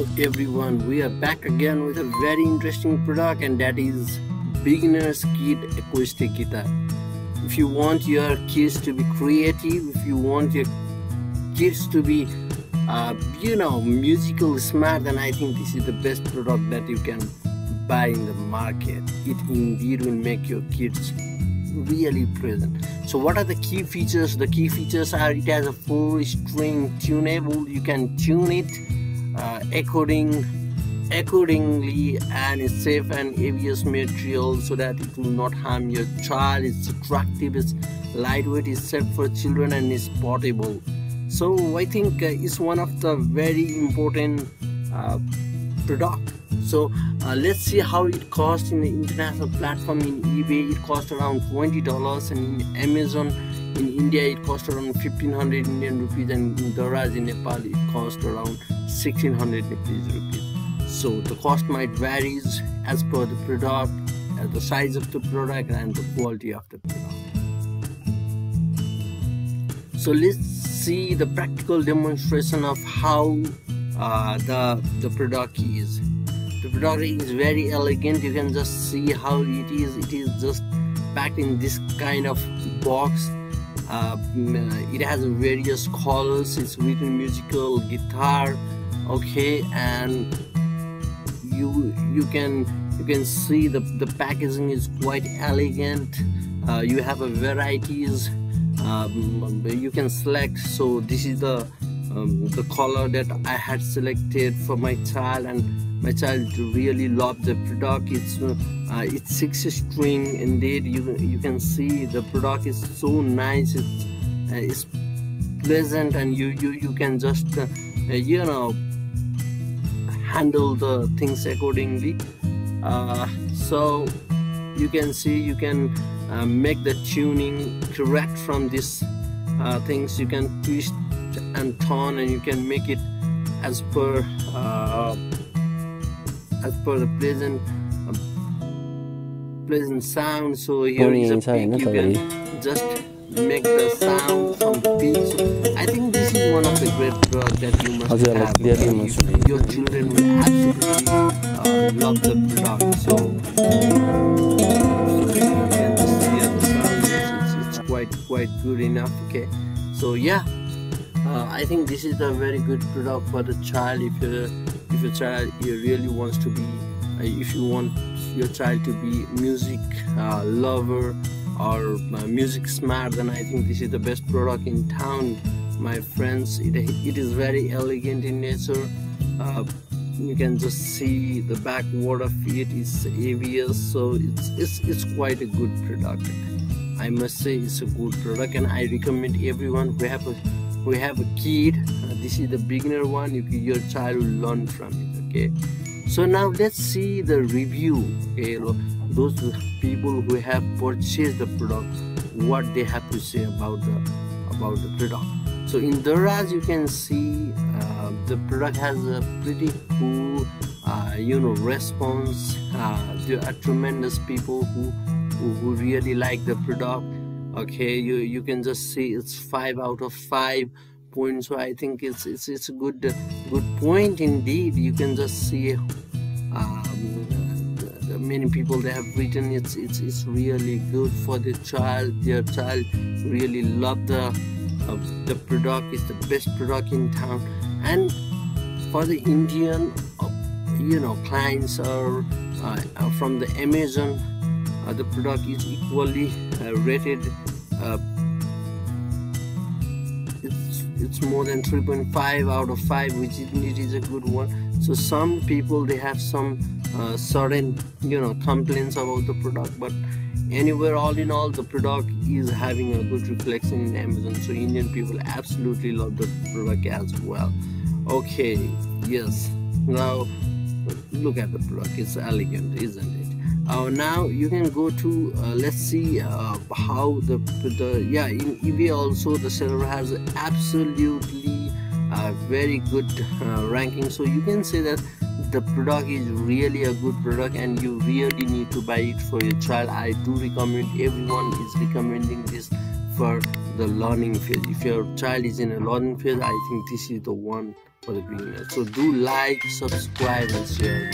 everyone. We are back again with a very interesting product and that is beginner's kit acoustic guitar. If you want your kids to be creative if you want your kids to be uh, you know musical smart then i think this is the best product that you can buy in the market. It indeed will make your kids really present. So what are the key features? The key features are it has a four string tunable you can tune it uh, according accordingly and it's safe and ABS material so that it will not harm your child it's attractive it's lightweight it's safe for children and it's portable. So I think uh, it's one of the very important uh, product. So uh, let's see how it costs in the international platform. In ebay it costs around 20 dollars and in amazon in india it costs around 1500 indian rupees and in daraz in nepal it costs around 1600 rupees. So the cost might varies as per the product as the size of the product and the quality of the product. So let's see the practical demonstration of how uh, the the product is. The product is very elegant. You can just see how it is. It is just packed in this kind of box uh, it has various colors it's written musical guitar okay and you you can you can see the the packaging is quite elegant. Uh, you have a varieties um, you can select so this is the um, the color that I had selected for my child and my child really loved the product. It's uh, it's six string indeed. You you can see the product is so nice. It's uh, it's pleasant and you you you can just uh, you know handle the things accordingly. Uh, so you can see you can uh, make the tuning correct from these uh, things. You can twist and turn and you can make it as per uh, as per the pleasant uh, pleasant sound. So here is a pick you can just make the sound from the pick so I think this is one of the great products that you must have. uh, your children will absolutely uh, love the product. So, so you can just hear the sound. It's quite quite good enough okay? So yeah uh, I think this is a very good product for the child if you if your child really wants to be uh, if you want your child to be music uh, lover or uh, music smart then I think this is the best product in town my friends. It, it is very elegant in nature. Uh, you can just see the back word of it is ABS so it's, it's it's quite a good product. I must say it's a good product and I recommend everyone who have a we have a kid. Uh, this is the beginner one. You, your child will learn from it okay? So now let's see the review okay? Those people who have purchased the product what they have to say about the about the product. So in Daraz you can see uh, the product has a pretty cool uh, you know response. Uh, there are tremendous people who, who who really like the product okay you you can just see it's five out of five points so i think it's it's, it's a good good point indeed. You can just see um, many people they have written it's it's it's really good for the child. Their child really love the uh, the product is the best product in town. And for the indian uh, you know clients are uh, from the amazon the product is equally uh, rated uh, it's it's more than 3.5 out of 5 which it is a good one. So some people they have some uh, certain you know complaints about the product but anywhere all in all the product is having a good reflection in amazon. So indian people absolutely love the product as well. Okay yes. Now look at the product. It's elegant isn't it uh, now you can go to uh, let's see uh, how the the yeah in ebay also the seller has absolutely uh, very good uh, ranking. So you can say that the product is really a good product and you really need to buy it for your child i do recommend everyone is recommending this for the learning phase if your child is in a learning phase i think this is the one for the beginner. So do like subscribe and share